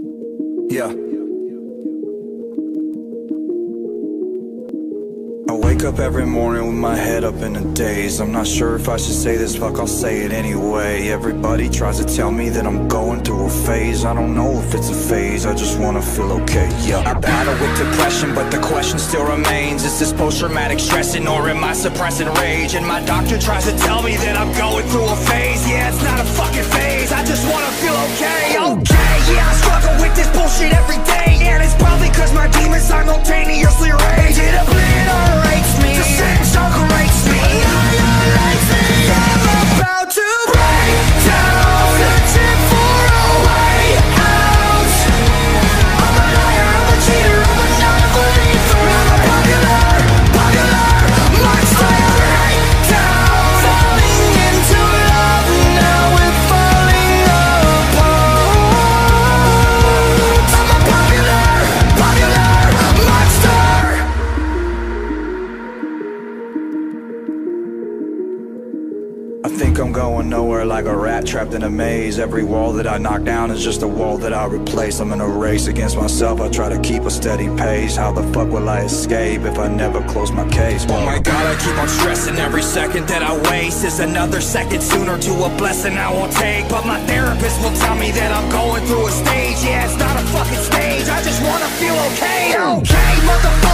Yeah. I wake up every morning with my head up in a daze. I'm not sure if I should say this, fuck I'll say it anyway. Everybody tries to tell me that I'm going through a phase. I don't know if it's a phase, I just wanna feel okay, yeah. I battle with depression, but the question still remains. Is this post-traumatic stressing or am I suppressing rage? And my doctor tries to tell me that I'm going through a phase. Yeah, it's not a think I'm going nowhere like a rat trapped in a maze. Every wall that I knock down is just a wall that I replace. I'm in a race against myself, I try to keep a steady pace. How the fuck will I escape if I never close my case? Whoa. Oh my god, I keep on stressing every second that I waste. Is another second sooner to a blessing I won't take. But my therapist will tell me that I'm going through a stage. Yeah, it's not a fucking stage, I just wanna feel okay. Okay, motherfucker.